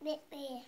妹妹